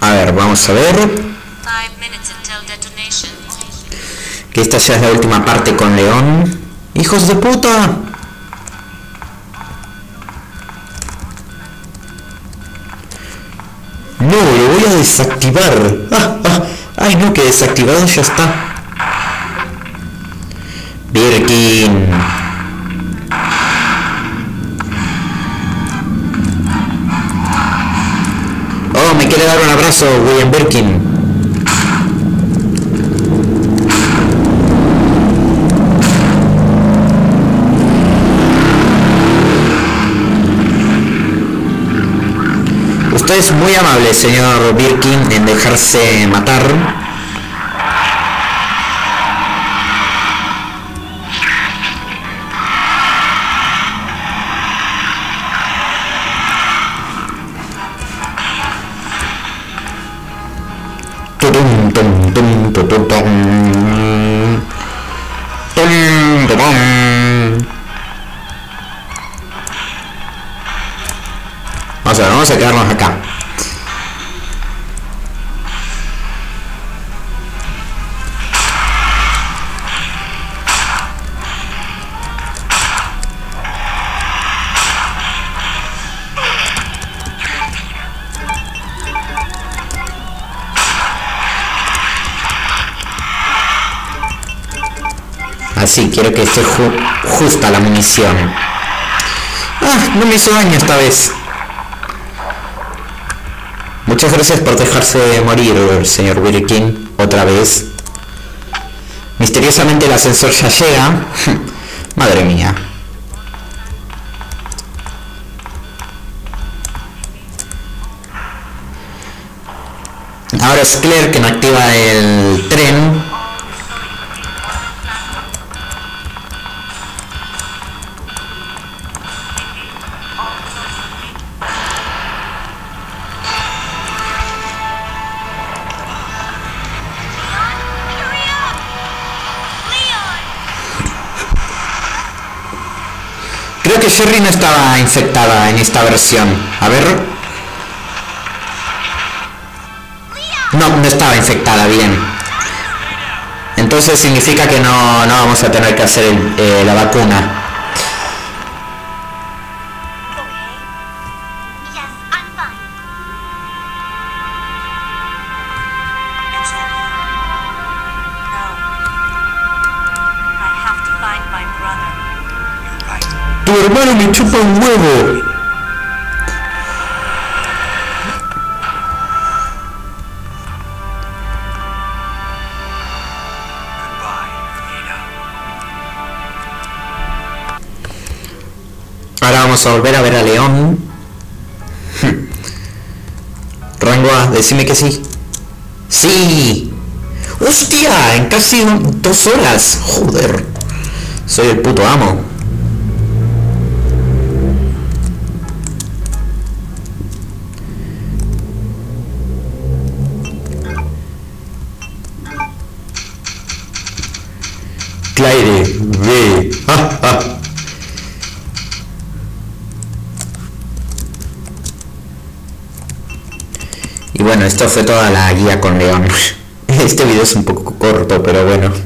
A ver, vamos a ver. Que esta ya es la última parte con León. ¡Hijos de puta! No, lo voy a desactivar. Ah, ah. Ay, no, que desactivado ya está. Birkin. Me quiere dar un abrazo, William Birkin. Usted es muy amable, señor Birkin, en dejarse matar. Tudum, tum, tum, tu, tu, tum. Tum, tu, tum. Vamos a ver, vamos a quedarnos acá. Así, quiero que esté ju- justa la munición. Ah, no me hizo daño esta vez. Muchas gracias por dejarse morir, señor Wilkin, otra vez. Misteriosamente el ascensor ya llega. Madre mía. Ahora es Claire quien activa el tren. Creo que Sherry no estaba infectada en esta versión. A ver. No, no estaba infectada, bien. Entonces significa que no, no vamos a tener que hacer eh, la vacuna. Tu hermano me chupa un huevo. Ahora vamos a volver a ver a León. Rango A, decime que sí. ¡Sí! ¡Hostia! En casi dos horas. Joder. Soy el puto amo. Claire. Ah, ah. Y bueno, esto fue toda la guía con León. Este video es un poco corto, pero bueno.